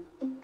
Wait until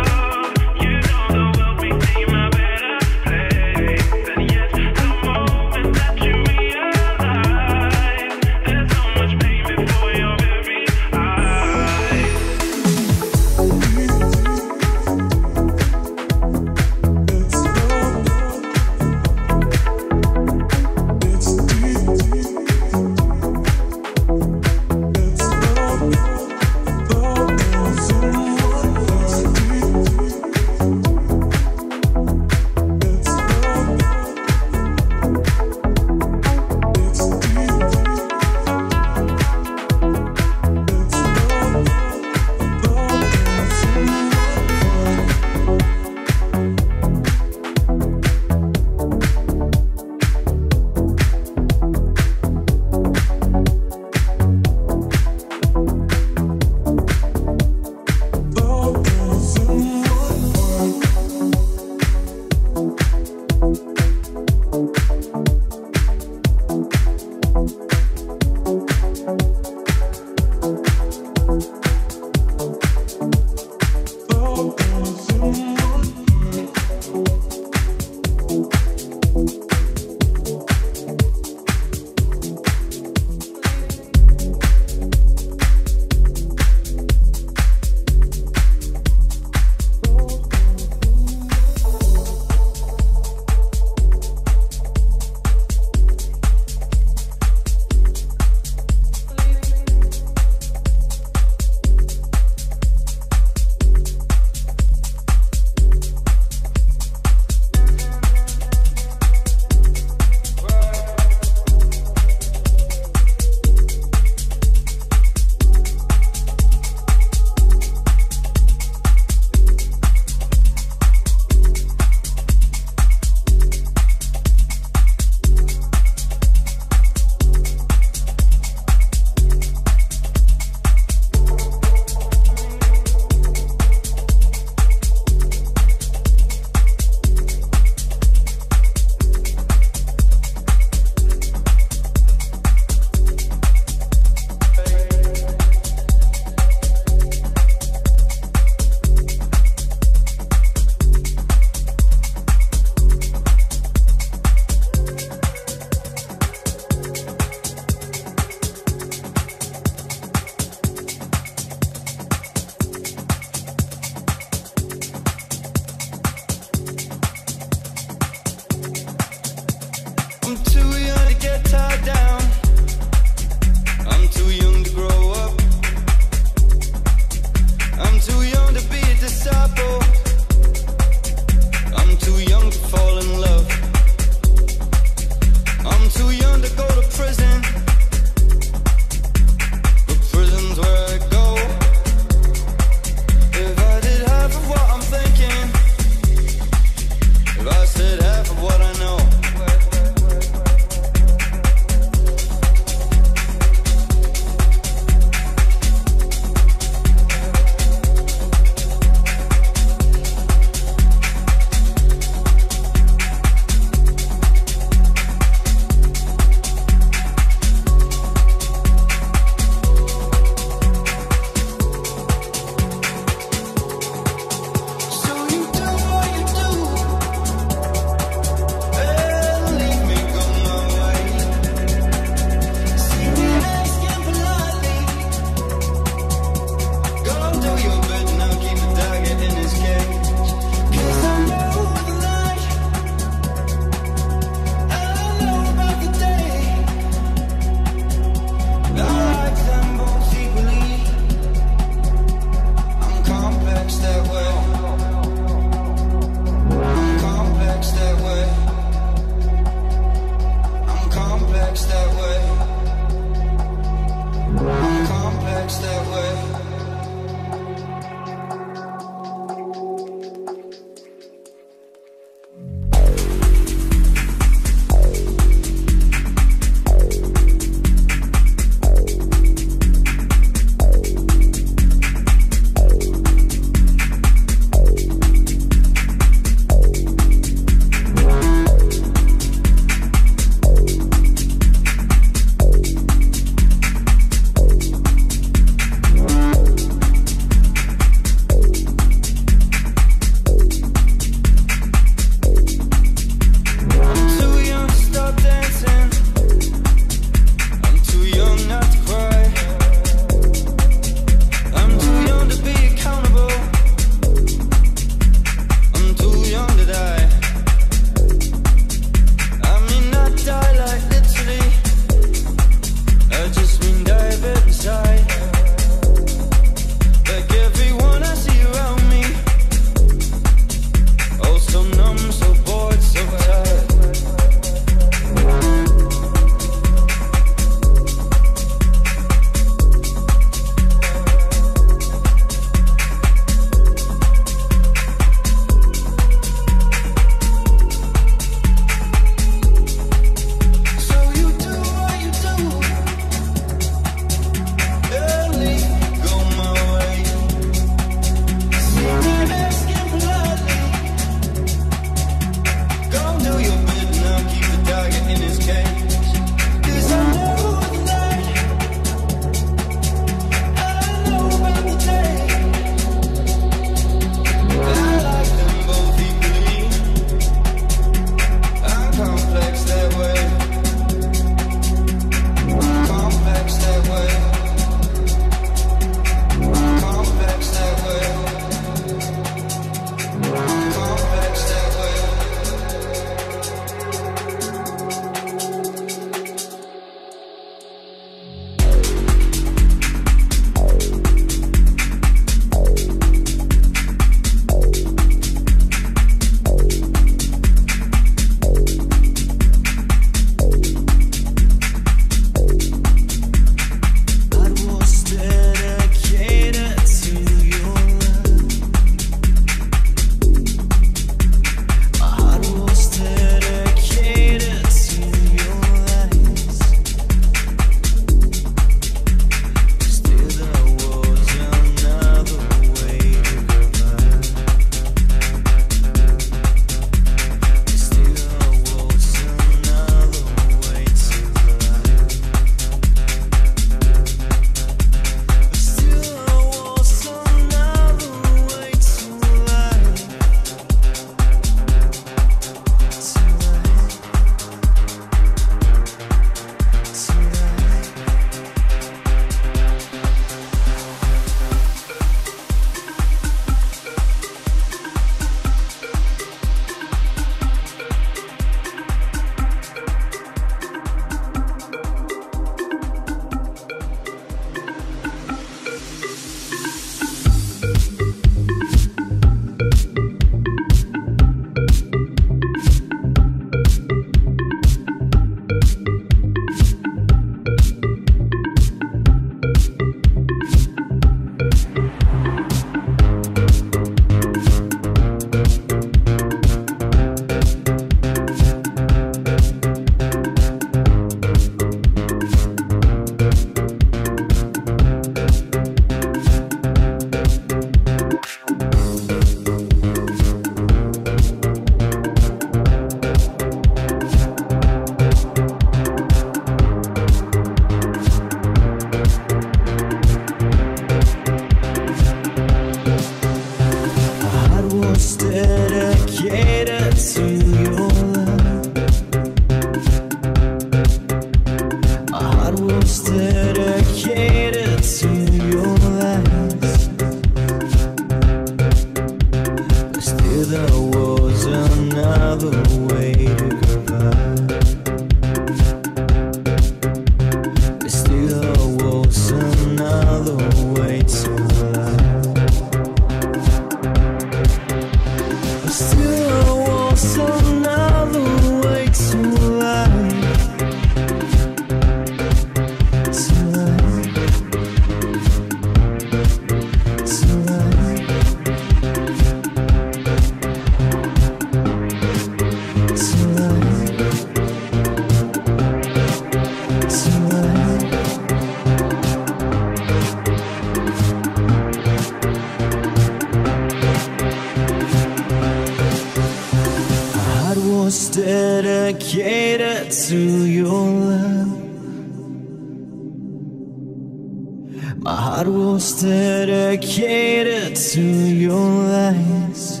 heart was dedicated to your lies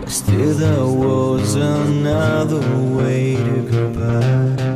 But still there was another way to go by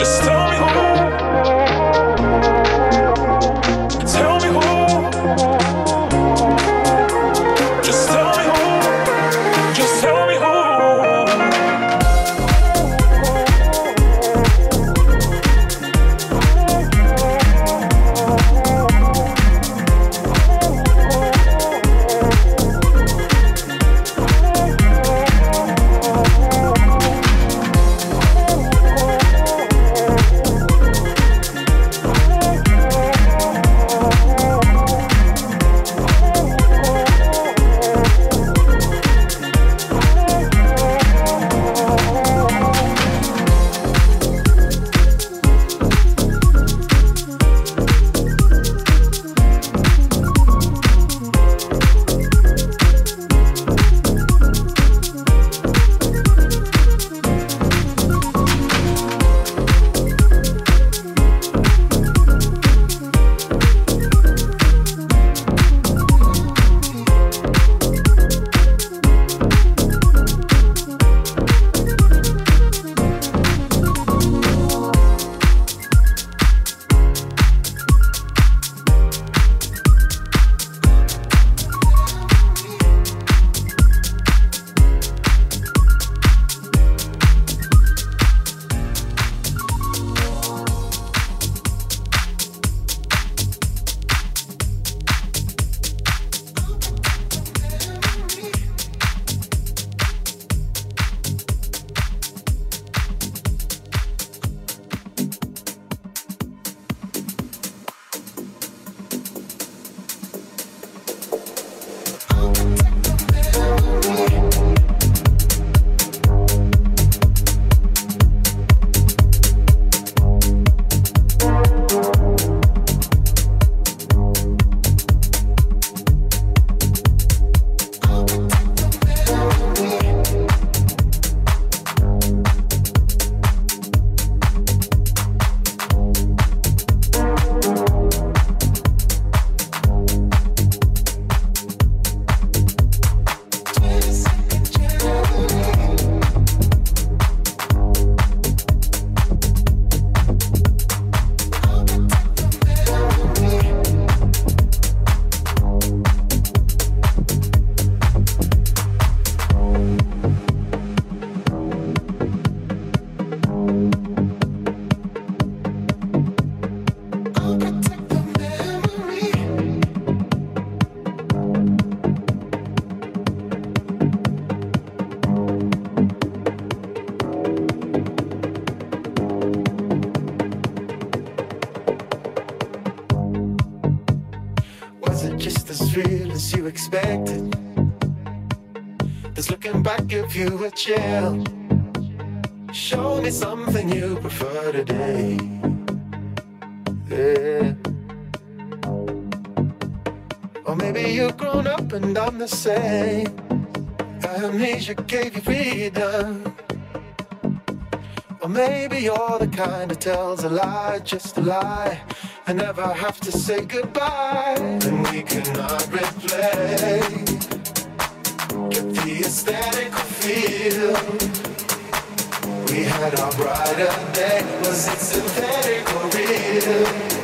Just expected? Does looking back give you a chill? Show me something you prefer today. Yeah. Or maybe you've grown up and I'm the same. Amnesia gave you freedom. Or maybe you're the kind that tells a lie, just a lie. I never have to say goodbye. And we cannot replay. Get the aesthetic feel. We had our brighter day. Was it synthetic or real?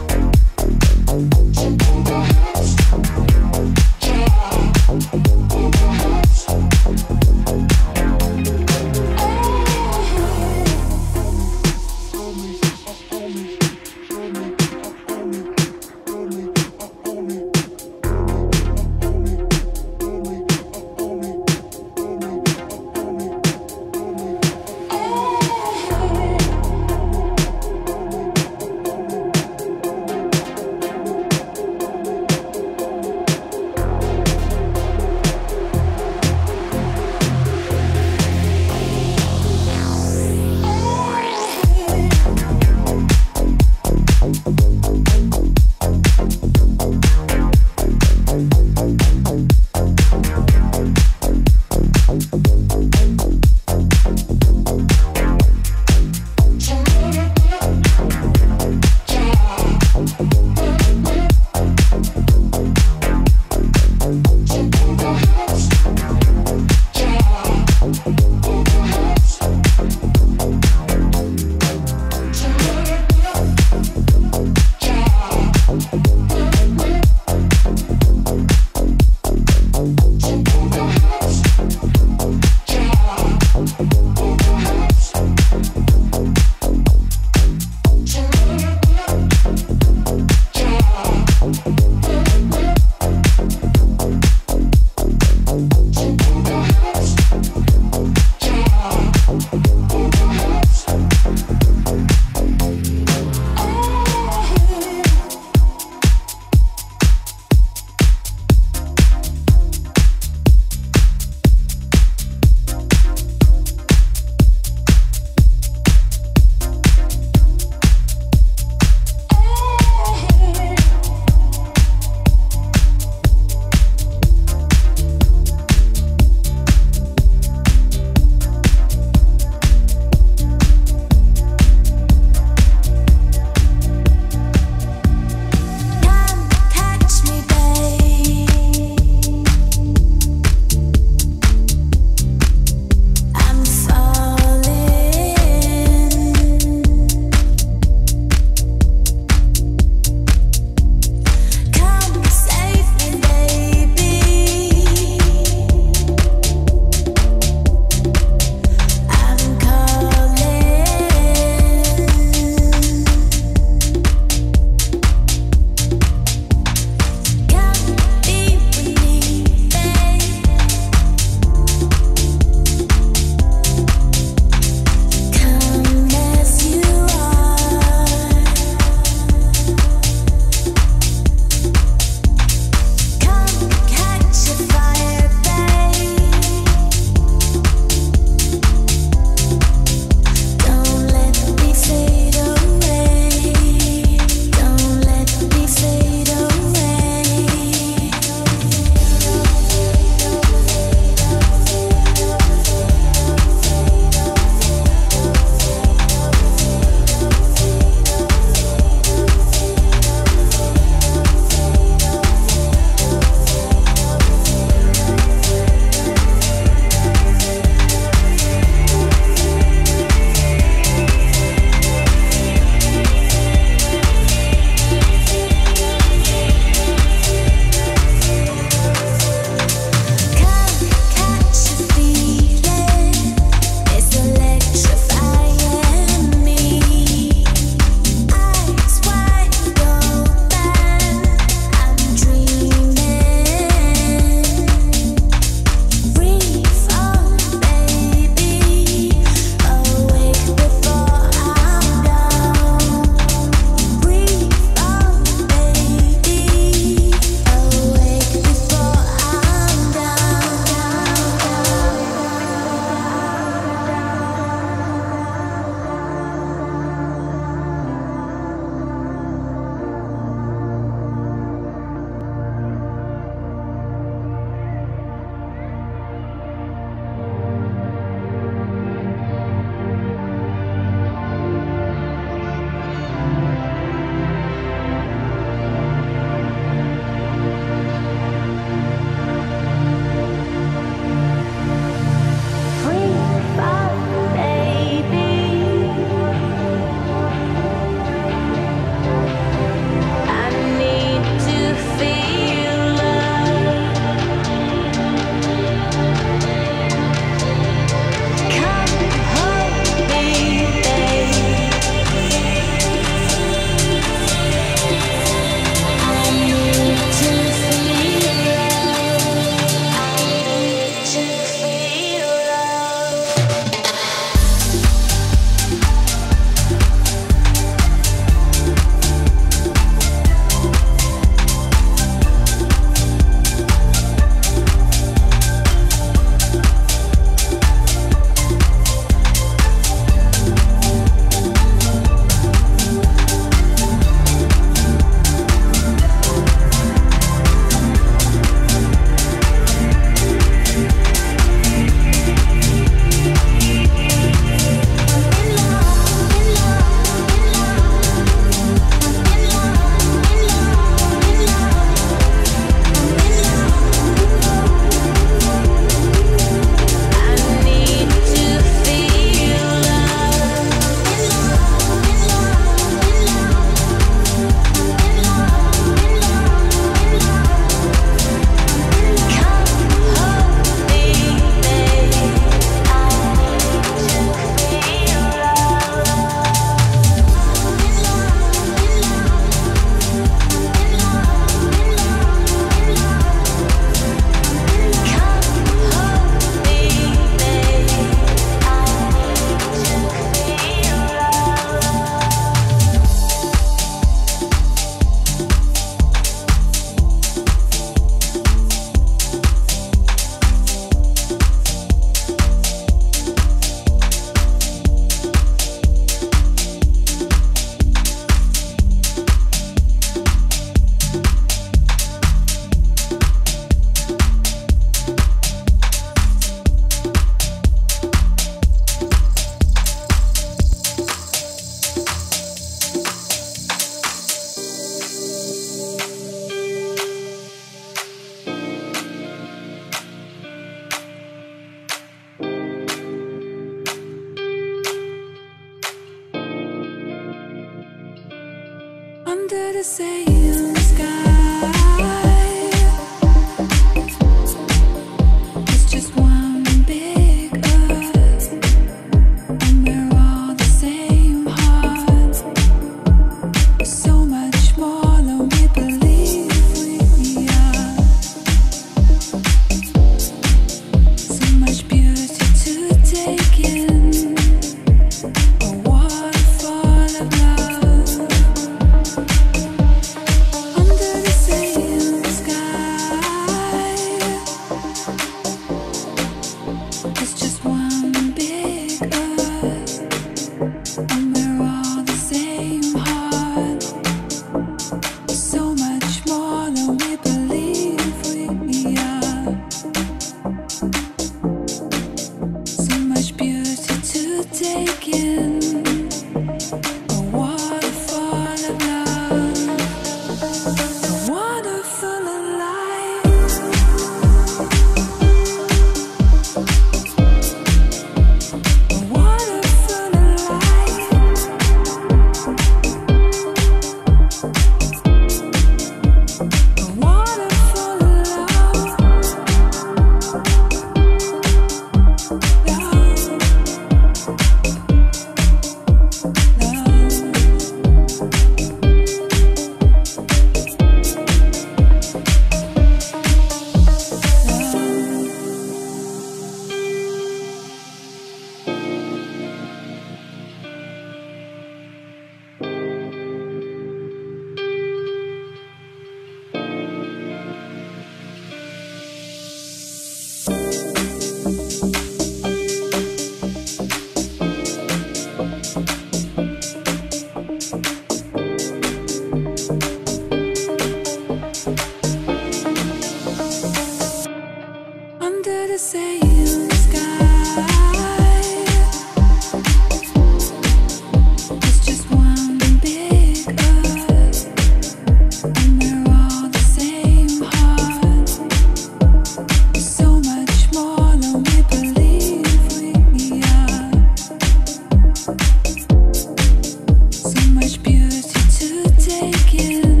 Take you.